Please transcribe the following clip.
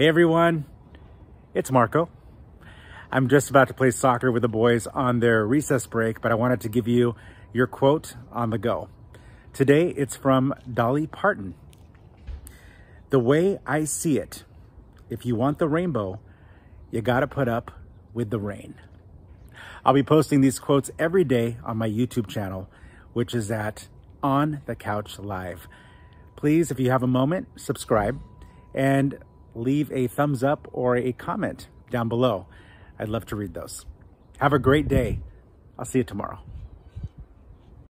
Hey everyone, it's Marco. I'm just about to play soccer with the boys on their recess break, but I wanted to give you your quote on the go. Today it's from Dolly Parton. The way I see it, if you want the rainbow, you gotta put up with the rain. I'll be posting these quotes every day on my YouTube channel, which is at On the Couch Live. Please, if you have a moment, subscribe and leave a thumbs up or a comment down below. I'd love to read those. Have a great day. I'll see you tomorrow.